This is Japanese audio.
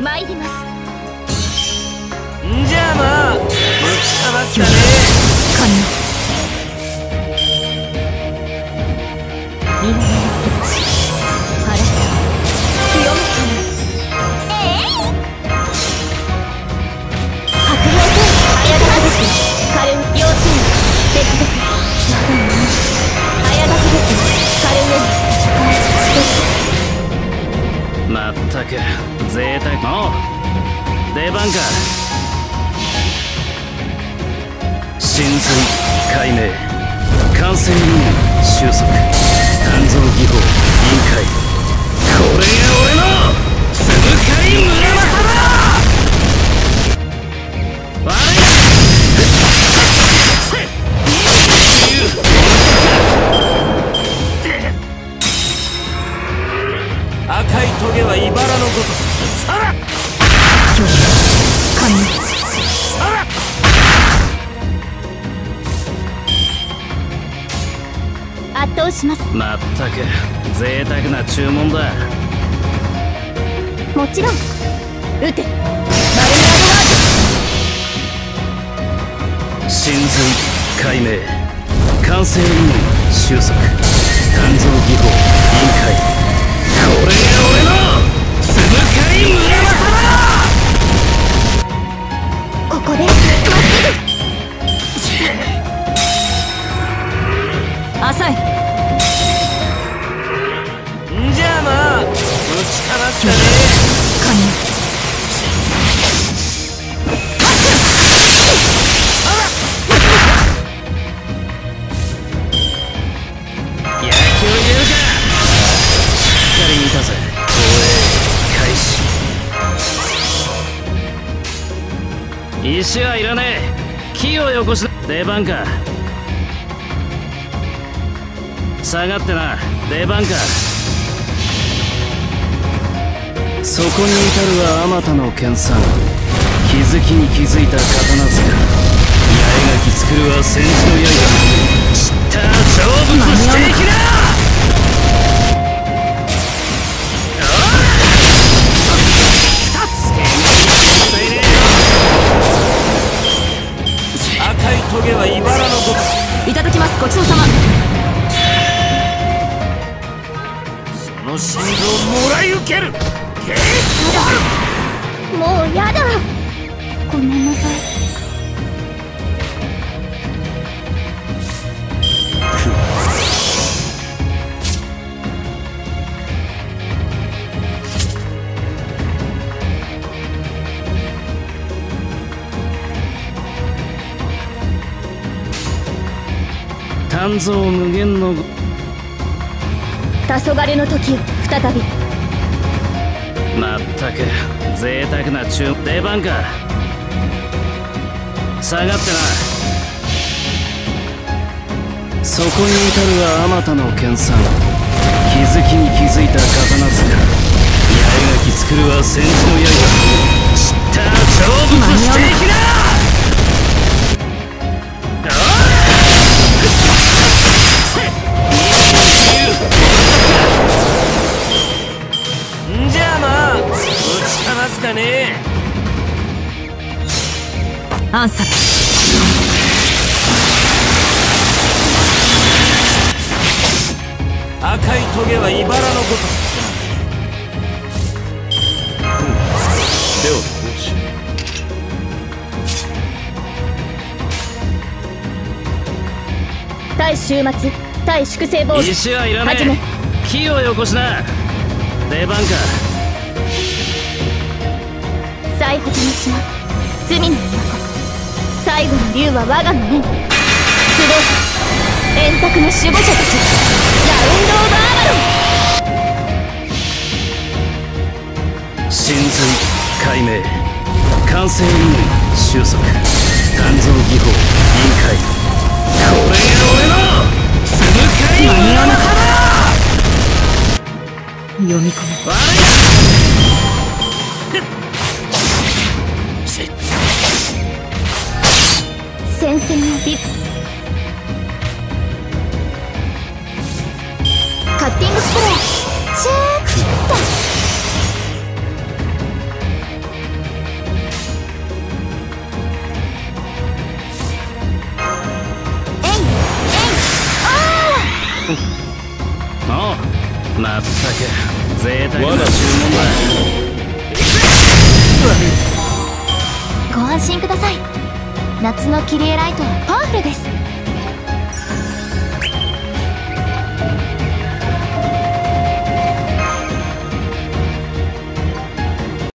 参ります。んじゃあまあぶちかまたね。真髄解明完成任務収束。鍛造技法委員会これが俺の圧倒します。まったく。贅沢な注文だ。もちろん。撃て。真髄解明。完成任務収束。鍛造技法委員会。これが俺のつぶかい村正だドここで。まっすぐ 浅いちかましっかり見たぜ防衛開始石はいらねえ木をよこし出番か。下がってな。出番か。そこに至るはあまたの研鑽。気づきに気づいた刀塚八重垣作るは戦時の刃。知った成仏していきな。赤いトゲは茨のごといただきますごちそうさま。その心臓をもらい受ける。けもうやだ。ごめんなさい。鍛造無限の。黄昏の時再び。まったく贅沢な注出番か。下がってな。そこに至るはあまたの研鑽。気づきに気づいた刀塚。八重垣作るは戦時の刃。知った成仏していけ。ちかますかね。アンサー。赤いトゲは茨のごと。では対終末対粛清防止石はいらねえ。木をよこしな。出番か最果ての島罪の都最後の竜は我がの目に集う円卓の守護者たちラウンド・オブ・アバロン真髄解明。完成。任務収束鍛造技法委員会これが俺のつぶかい村正だ読み込めにカッティングスプレーチェクまったく贅沢注文だご安心ください夏のキリエライトはパワフルです。